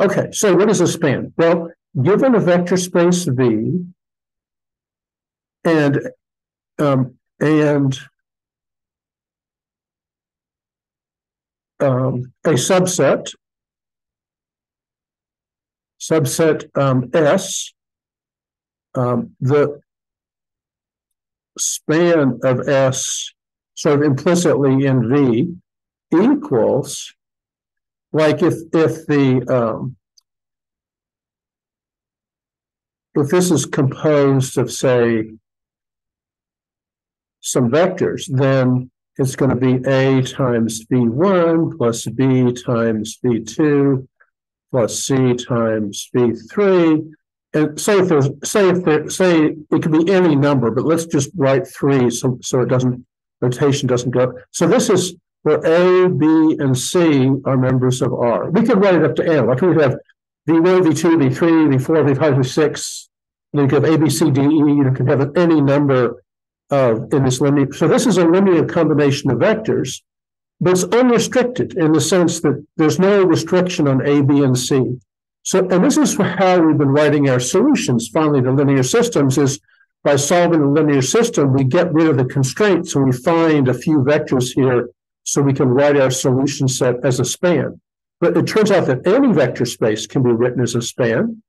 Okay, so what is a span? Well, given a vector space V and um, and um, a subset, subset um, S, um, the span of S sort of implicitly in V equals like if if the um, if this is composed of say some vectors, then it's going to be A times V1 plus B times V2 plus C times V3. And say if there's say if there say it could be any number, but let's just write three so so it doesn't notation doesn't go. So this is where A, B, and C are members of R. We could write it up to N. Like we have V1, V2, V3, V4, V5, V6. You could have A, B, C, D, E. You could have any number of in this linear. So this is a linear combination of vectors, but it's unrestricted in the sense that there's no restriction on A, B, and C. So, and this is how we've been writing our solutions finally to linear systems is by solving a linear system, we get rid of the constraints and we find a few vectors here so we can write our solution set as a span. But it turns out that any vector space can be written as a span.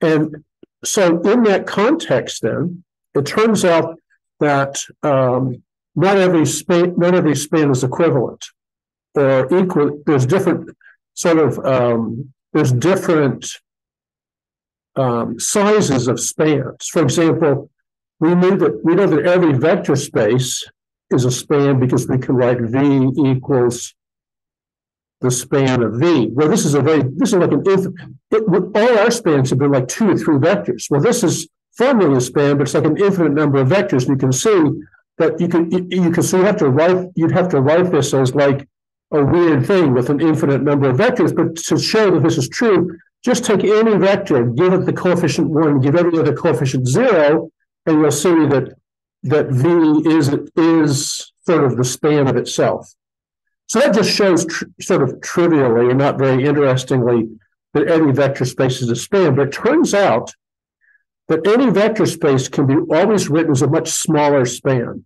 And so in that context, then, it turns out that um, not every span, not every span is equivalent or equal. There's different sort of um, there's different um, sizes of spans. For example, we knew that we know that every vector space is a span because we can write V equals the span of V. Well, this is a very, this is like an, infinite. it, all our spans have been like two or three vectors. Well, this is formally a span, but it's like an infinite number of vectors. You can see that you can, you, you can, so you have to write, you'd have to write this as like a weird thing with an infinite number of vectors. But to show that this is true, just take any vector, give it the coefficient one, give every other coefficient zero, and you'll see that that V is is sort of the span of itself. So that just shows tr- sort of trivially and not very interestingly that any vector space is a span. But it turns out that any vector space can be always written as a much smaller span.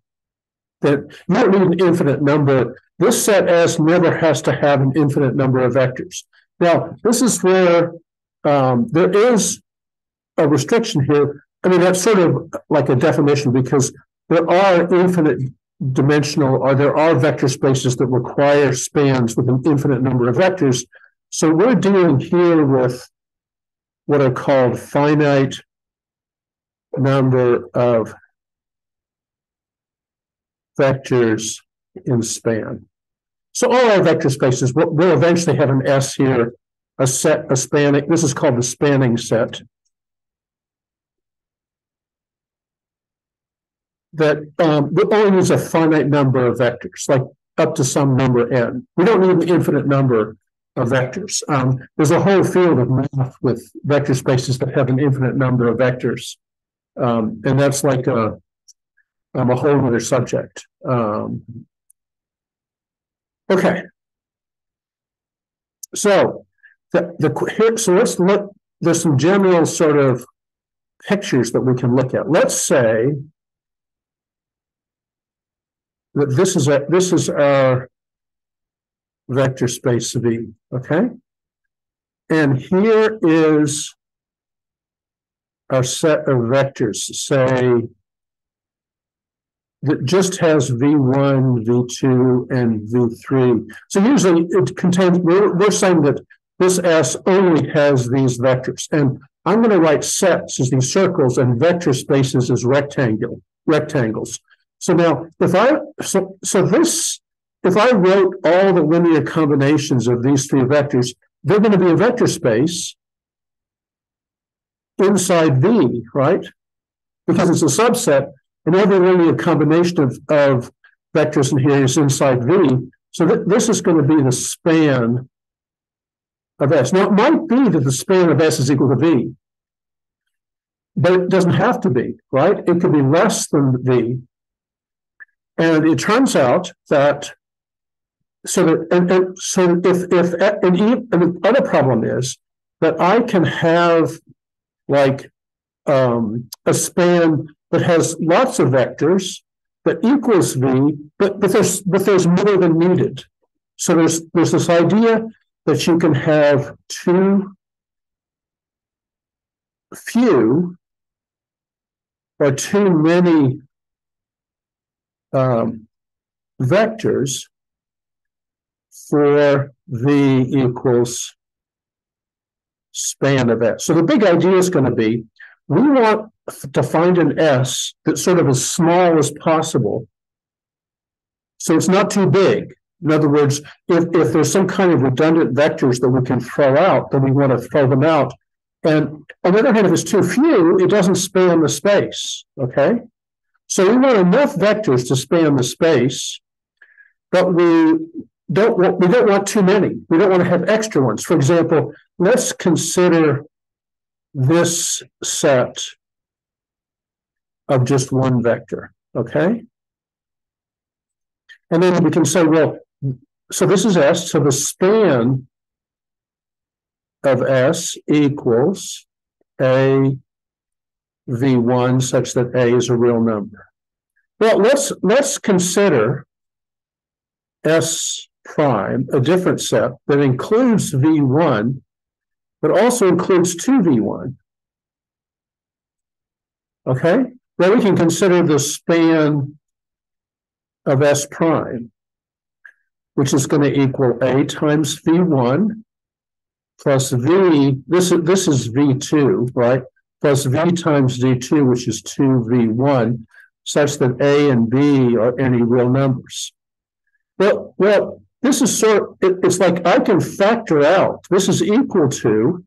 That you don't need an infinite number. This set S never has to have an infinite number of vectors. Now, this is where um, there is a restriction here. I mean, that's sort of like a definition because there are infinite dimensional or there are vector spaces that require spans with an infinite number of vectors. So we're dealing here with what are called finite number of vectors in span. So all our vector spaces will, will eventually have an S here, a set, a spanning, this is called the spanning set. That um, we only use a finite number of vectors, like up to some number n. We don't need an infinite number of vectors. Um, there's a whole field of math with vector spaces that have an infinite number of vectors, um, and that's like a um, a whole other subject. Um, okay, so the the so let's look. There's some general sort of pictures that we can look at. Let's say this is a this is our vector space V, okay? And here is our set of vectors, say that just has V1, V2, and V3. So usually it contains, we're, we're saying that this S only has these vectors. And I'm going to write sets as these circles and vector spaces as rectangle, rectangles. So now, if I so so this if I wrote all the linear combinations of these three vectors, they're going to be a vector space inside V, right? Because it's a subset, and every linear combination of, of vectors in here is inside V. So th- this is going to be the span of S. Now, it might be that the span of S is equal to V, but it doesn't have to be, right? It could be less than V. And it turns out that so that and, and so if if and, even, and the other problem is that I can have like um, a span that has lots of vectors that equals v, but but there's but there's more than needed. So there's there's this idea that you can have too few or too many um, vectors for v equals span of S. So the big idea is going to be we want to find an S that's sort of as small as possible. So it's not too big. In other words, if, if there's some kind of redundant vectors that we can throw out, then we want to throw them out. And on the other hand, if it's too few, it doesn't span the space. Okay. So we want enough vectors to span the space, but we don't want, we don't want too many. We don't want to have extra ones. For example, let's consider this set of just one vector, okay? And then we can say, well, so this is S, so the span of S equals A V1 such that A is a real number. Well, let's let's consider S prime, a different set that includes V1, but also includes 2V1. Okay? Then we can consider the span of S prime, which is going to equal A times V1 plus V, this, this is V2, right? Plus V times D2, which is 2V1, such that A and B are any real numbers. Well, well, this is sort it, it's like I can factor out this is equal to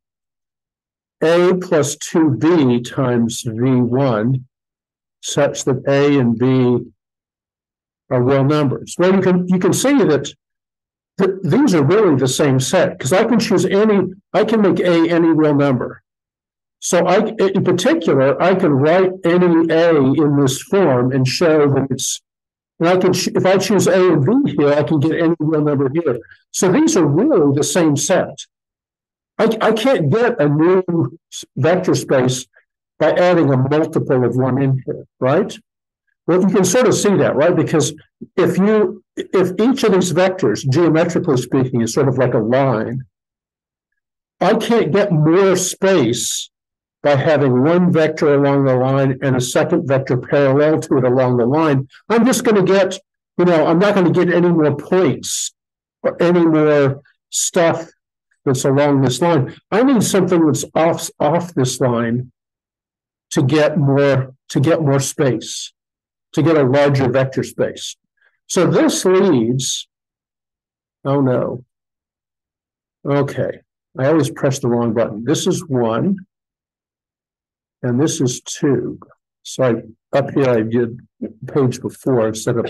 a plus 2b times v1 such that a and b are real numbers. Well, you can you can see that th- these are really the same set because I can choose any I can make a any real number. So I in particular I can write any a in this form and show that it's and I can, if I choose A and B here, I can get any real number here. So these are really the same set. I, I can't get a new vector space by adding a multiple of one in here, right? Well, you can sort of see that, right? Because if you, if each of these vectors, geometrically speaking, is sort of like a line, I can't get more space by having one vector along the line and a second vector parallel to it along the line, I'm just going to get, you know, I'm not going to get any more points or any more stuff that's along this line. I need something that's off off this line to get more to get more space, to get a larger vector space. So this leads, oh no. Okay, I always press the wrong button. This is one and this is two. So I, up here I did page before instead of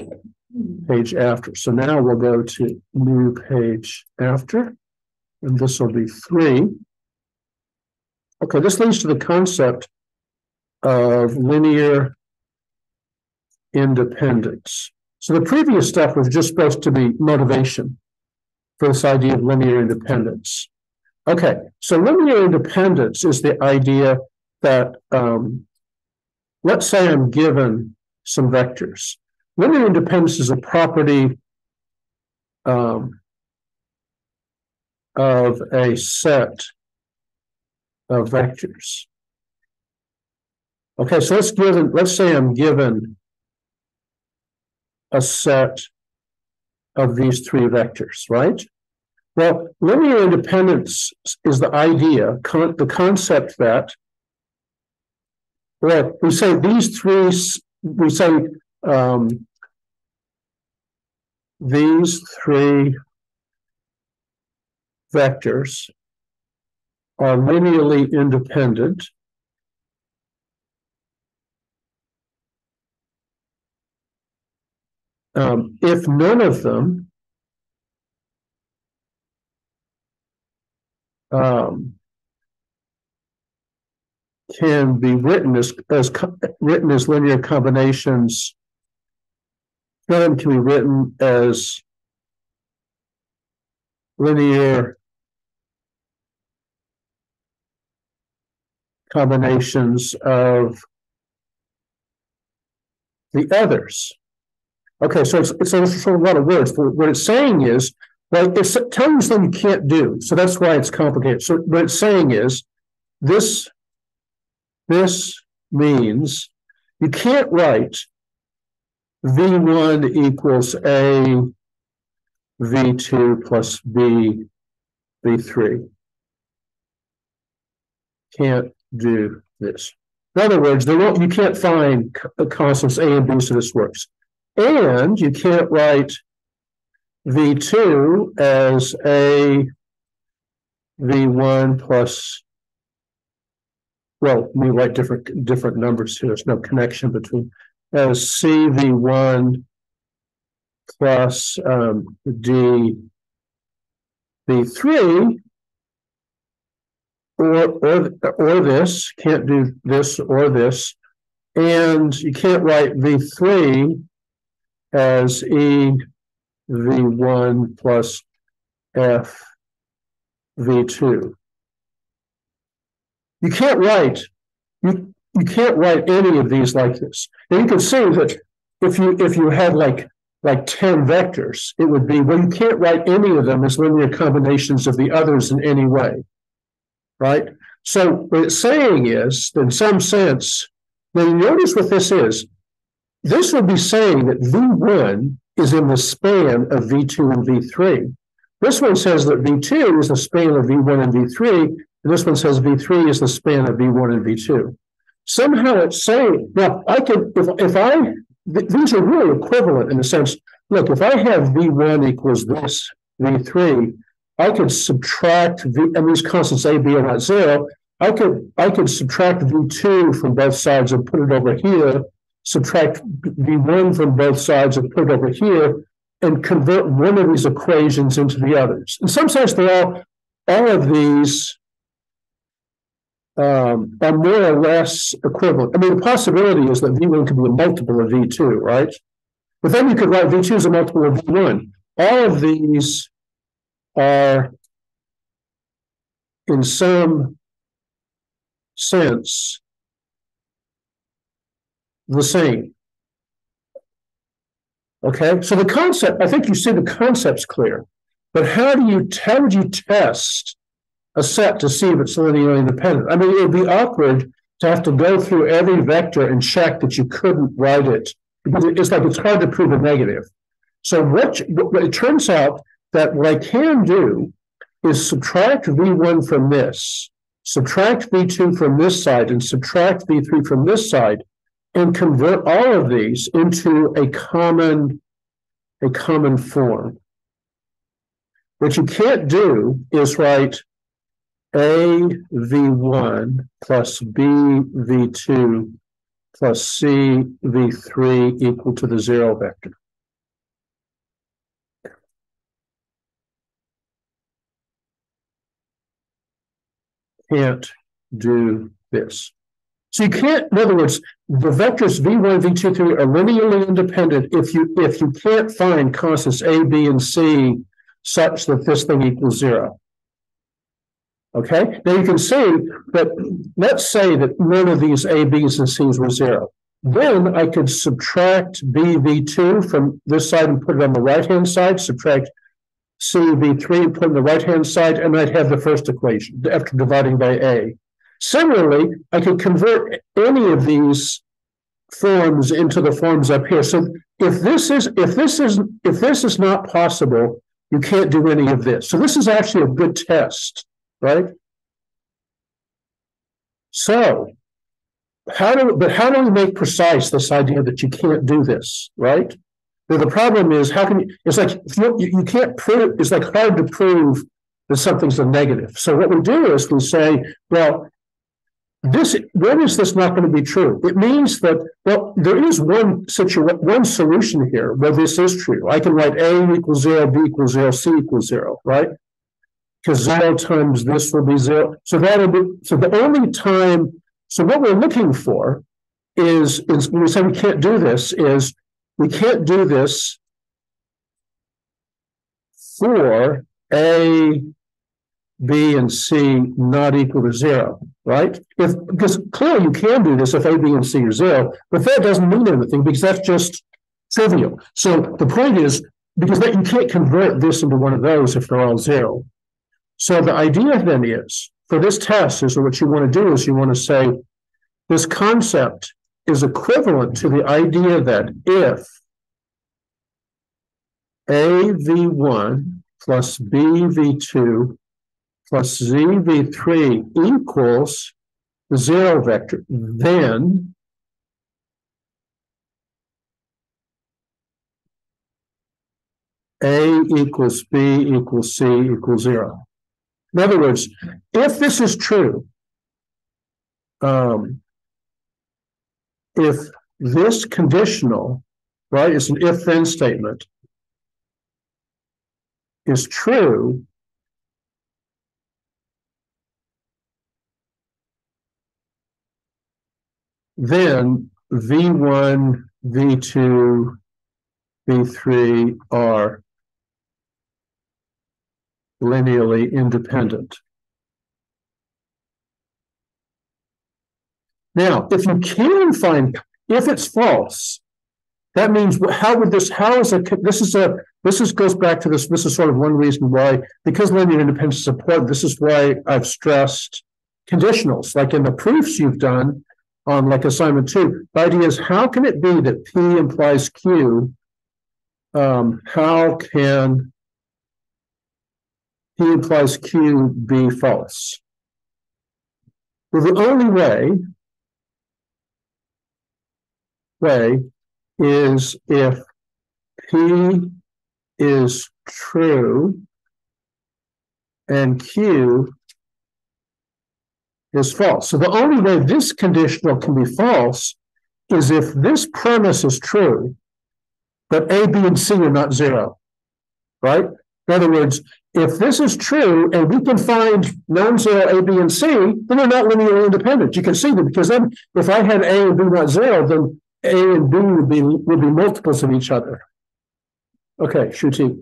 page after. So now we'll go to new page after, and this will be three. Okay, this leads to the concept of linear independence. So the previous stuff was just supposed to be motivation for this idea of linear independence. Okay, so linear independence is the idea that um, let's say I'm given some vectors. Linear independence is a property um, of a set of vectors. Okay, so let's given let's say I'm given a set of these three vectors, right? Well, linear independence is the idea, con- the concept that well, we say these three, we say um, these three vectors are linearly independent. Um, if none of them um, can be written as, as written as linear combinations. None can be written as linear combinations of the others. Okay, so it's, it's, a, it's a lot of words. But what it's saying is, like, it's telling you something you can't do. So that's why it's complicated. So what it's saying is, this, this means you can't write V1 equals A V2 plus B V3. Can't do this. In other words, you can't find uh, constants A and B, so this works. And you can't write V2 as A V1 plus, well, we write different different numbers here. There's no connection between as CV1 plus um, D V3 or or or this can't do this or this, and you can't write v three as e v one plus f v two. You can't write you you can't write any of these like this. And you can see that if you if you had like like 10 vectors, it would be well, you can't write any of them as linear combinations of the others in any way right? So what it's saying is, in some sense, now you notice what this is. This would be saying that V1 is in the span of V2 and V3. This one says that V2 is the span of V1 and V3, and this one says V3 is the span of V1 and V2. Somehow it's saying, now I could, if, if I, th- these are really equivalent in the sense, look, if I have V1 equals this V3, I could subtract V, and these constants A, B are not zero. I could I could subtract V2 from both sides and put it over here, subtract V1 from both sides and put it over here, and convert one of these equations into the others. In some sense, they're all all of these um, are more or less equivalent. I mean, the possibility is that V1 could be a multiple of V2, right? But then you could write V2 as a multiple of V1. All of these are in some sense the same. Okay, so the concept, I think you see the concept's clear, but how do you how would you test a set to see if it's linearly independent? I mean, it would be awkward to have to go through every vector and check that you couldn't write it because it's like it's hard to prove a negative. So what, it turns out that what I can do is subtract V1 from this, subtract V2 from this side, and subtract V3 from this side, and convert all of these into a common, a common form. What you can't do is write A V1 plus B V2 plus C V3 equal to the zero vector. can't do this. So you can't, in other words, the vectors v1, v2, 3 are linearly independent if you if you can't find constants a, b, and c such that this thing equals zero. Okay, now you can see that let's say that none of these a, b's, and c's were zero. Then I could subtract b, v2 from this side and put it on the right hand side, subtract CV3 and put on the right-hand side, and I'd have the first equation after dividing by A. Similarly, I could convert any of these forms into the forms up here. So if this is if this is if this is not possible, you can't do any of this. So this is actually a good test, right? So how do but how do we make precise this idea that you can't do this, right? the problem is how can you? It's like you, you can't prove. It's like hard to prove that something's a negative. So what we do is we say, well, this when is this not going to be true? It means that well, there is one situation, one solution here where this is true. I can write A equals zero, B equals zero, C equals zero, right? Because zero times this will be zero. So that'll be so the only time. So what we're looking for is, is when we say we can't do this is we can't do this for A, B, and C not equal to zero, right? If, because clearly you can do this if A, B, and C are zero, but that doesn't mean anything because that's just trivial. So the point is, because that, you can't convert this into one of those if they're all zero. So the idea then is, for this test, is what you want to do is you want to say, this concept is equivalent to the idea that if A V1 plus B V2 plus Z V3 equals the zero vector, then A equals B equals C equals zero. In other words, if this is true, um, if this conditional, right, it's an if then statement, is true, then V1, V2, V3 are linearly independent. Now, if you can find, if it's false, that means how would this, how is a, this is a, this is goes back to this, this is sort of one reason why, because linear independence is important, this is why I've stressed conditionals, like in the proofs you've done on like assignment two. The idea is how can it be that P implies Q? Um, how can P implies Q be false? Well, the only way way is if P is true and Q is false. So the only way this conditional can be false is if this premise is true, but A, B, and C are not zero, right? In other words, if this is true and we can find non-zero A, B, and C, then they're not linearly independent. You can see them because then if I had A and B not zero, then A and B would be would be multiples of each other. Okay, Shruti.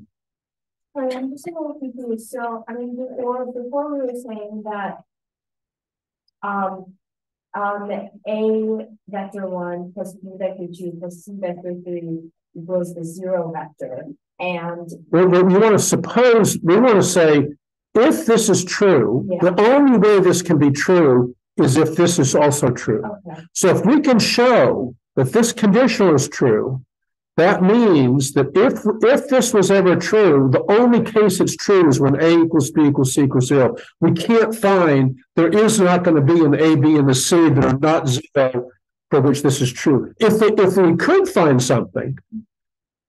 Sorry, I'm just a little confused. So, I mean, before, before we were saying that um, um, A vector one plus B vector two plus C vector three equals the zero vector. And we, we, want to suppose, we want to say, if this is true, Yeah. the only way this can be true is if this is also true. okay, So if we can show that this conditional is true, that means that if, if this was ever true, the only case it's true is when A equals B equals C equals zero. We can't find, there is not going to be an A, B, and the C that are not zero for which this is true. If, if we could find something,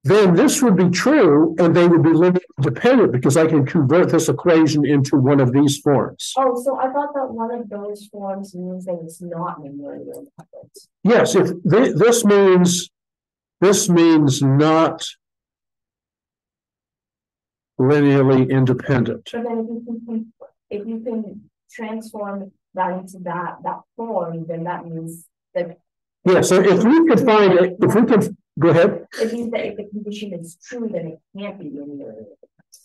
then this would be true and they would be linearly dependent because I can convert this equation into one of these forms. oh, so I thought that one of those forms means that it's not linearly independent. Yes, if thi- this means, this means not linearly independent. But then if you can, if you can transform that into that, that form, then that means that Yeah, so if we could find it, if we can, go ahead. it means that if the condition is true, then it can't be linear.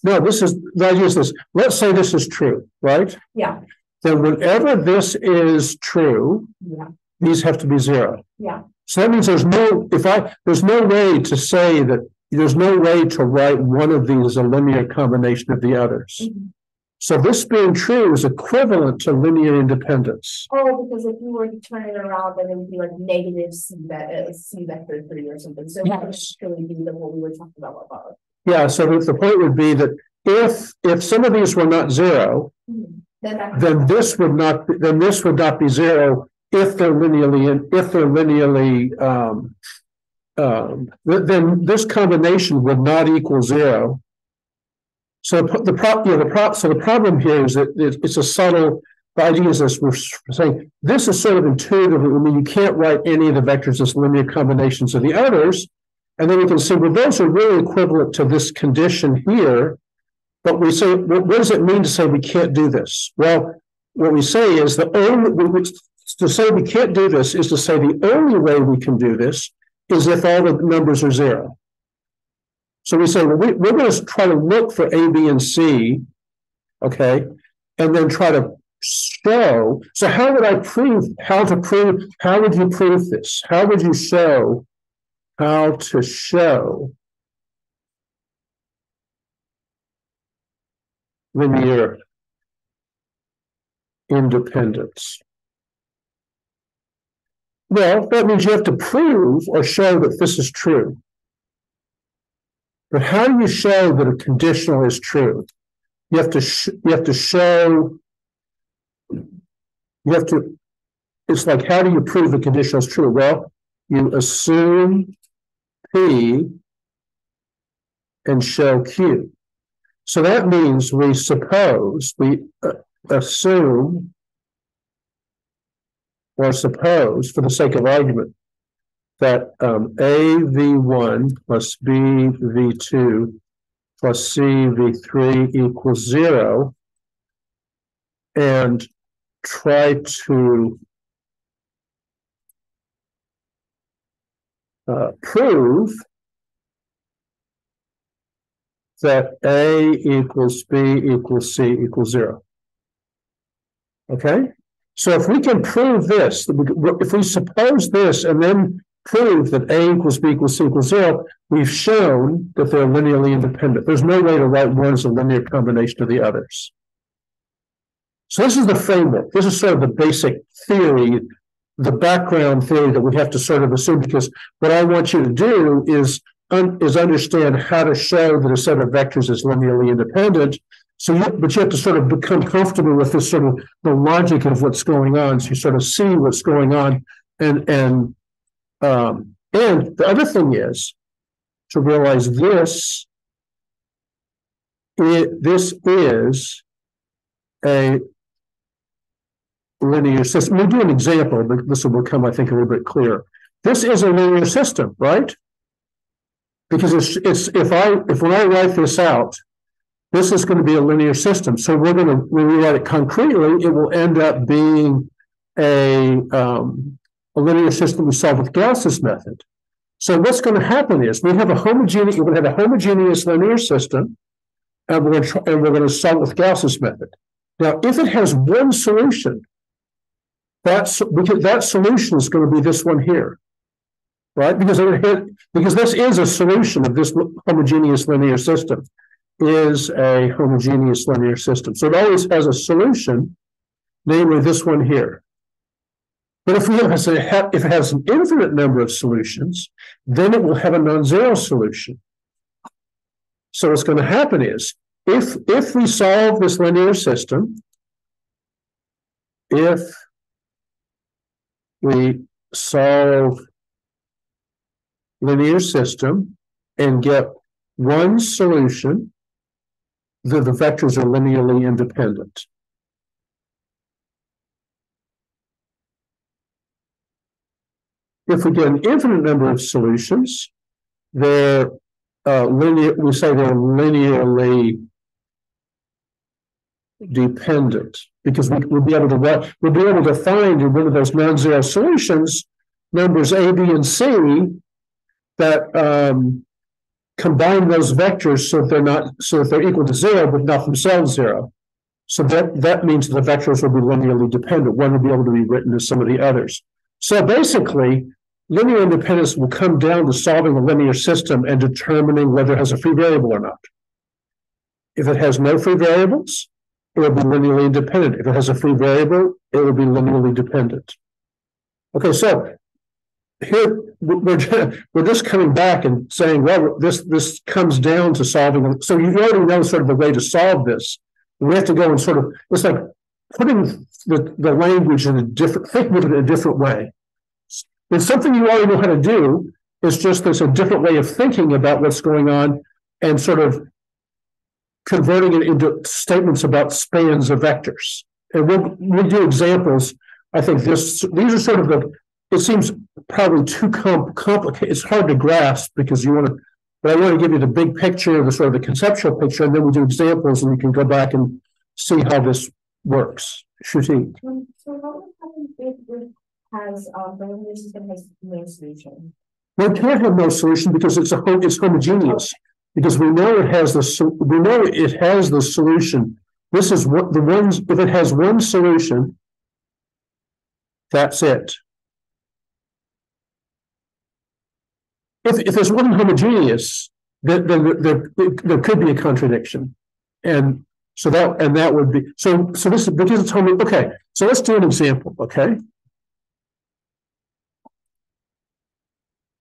No, this is, idea is this, let's say this is true, right? Yeah, Then whenever this is true, yeah, these have to be zero. yeah, So that means there's no, if I, there's no way to say that, there's no way to write one of these as a linear combination of the others. Mhm. So this being true is equivalent to linear independence. Oh, because if you were to turn it around, then it would be like negative C ve- uh, C vector three or something, so that would Yes. actually be the what we were talking about above. Yeah, so the, the point would be that if, if some of these were not zero, Then that. then this would not, be- then this would not be zero if they're linearly, in if they're linearly, um, um, then this combination would not equal zero. So the prop, you know, the prop, so the problem here is that it's, a subtle, the idea is this, we're saying, this is sort of intuitive, I mean, you can't write any of the vectors as linear combinations of the others. And then we can say, well, those are really equivalent to this condition here. But we say, what, does it mean to say we can't do this? Well, what we say is the only, to say we can't do this is to say the only way we can do this is if all the numbers are zero. So we say, well, we, we're going to try to look for A, B, and C. Okay, and then try to show, so how would I prove, how to prove, how would you prove this? How would you show how to show linear independence? Well, that means you have to prove or show that this is true. But how do you show that a conditional is true? You have to sh- you have to show you have to it's like how do you prove the conditional is true? Well, you assume P and show Q. So that means we suppose we uh, assume or suppose for the sake of argument that um, A V1 plus B V2 plus C V3 equals zero and try to uh, prove that A equals B equals C equals zero. Okay? So if we can prove this, if we suppose this and then prove that A equals B equals C equals zero, we've shown that they're linearly independent. There's no way to write one as a linear combination of the others. So this is the framework. This is sort of the basic theory, the background theory that we have to sort of assume, because what I want you to do is, un, is understand how to show that a set of vectors is linearly independent. So, you, but you have to sort of become comfortable with this sort of the logic of what's going on. So you sort of see what's going on and and um, and the other thing is to realize this, it, this is a linear system. We'll do an example, but this will become, I think, a little bit clearer. This is a linear system, right? Because it's, it's if I if when I write this out, this is going to be a linear system. So we're going to when we write it concretely, it will end up being a um, a linear system we solve with Gauss's method. So what's going to happen is we have a homogeneous, we're going to have a homogeneous linear system, and we're going to try, and we're going to solve with Gauss's method. Now, if it has one solution, that's that solution is going to be this one here, right? Because it because this is a solution of this homogeneous linear system, is a homogeneous linear system. So it always has a solution, namely this one here. But if, we have, if it has an infinite number of solutions, then it will have a non-zero solution. So what's going to happen is, if if we solve this linear system, if we solve linear system and get one solution, then the vectors are linearly independent. If we get an infinite number of solutions, they're uh, linear, we say they're linearly dependent because we, will be able to we'll be able to find in one of those non-zero solutions numbers a, b, and c that um, combine those vectors so that they're not so that they're equal to zero but not themselves zero. So that that means the vectors will be linearly dependent. One will be able to be written as some of the others. So basically, linear independence will come down to solving a linear system and determining whether it has a free variable or not. If it has no free variables, it will be linearly independent. If it has a free variable, it will be linearly dependent. Okay, so here we're just, we're just coming back and saying, well, this this comes down to solving. So you already know sort of the way to solve this. We have to go and sort of it's like putting the, the language in a different, thinking of it in a different way. It's something you already know how to do. It's just there's a different way of thinking about what's going on and sort of converting it into statements about spans of vectors. And we'll, we'll do examples. I think this these are sort of the, it seems probably too com- complicated. It's hard to grasp because you want to, but I want to give you the big picture, the sort of the conceptual picture, and then we do examples and you can go back and see how this works. Shruti. Um, so what would happen if this has, um, the linear system has no solution? Well, it can't have no solution because it's a it's homogeneous. Because we know it has the we know it has the solution This is what the ones, if it has one solution. That's it. If, if there's one homogeneous, then, then there, there, there could be a contradiction. And so that, and that would be, so, so this, is telling me, okay, so let's do an example, okay?